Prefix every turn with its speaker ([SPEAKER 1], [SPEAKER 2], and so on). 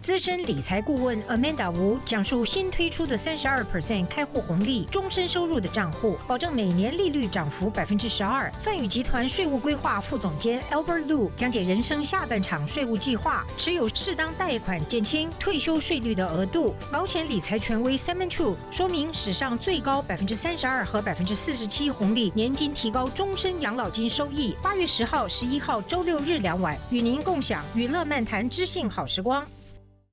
[SPEAKER 1] 资深理财顾问 Amanda 吴讲述新推出的三十二 percent 开户红利终身收入的账户，保证每年利率涨幅百分之十二。泛宇集团税务规划副总监 Albert Lu 讲解人生下半场税务计划，持有适当贷款减轻退休税率的额度。保险理财权威 Simon Chu 说明史上最高百分之三十二和百分之四十七红利，年金提高终身养老金收益。八月十号、十一号周六日两晚，与您共享娱乐漫谈知性好时光。